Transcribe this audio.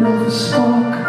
never spark.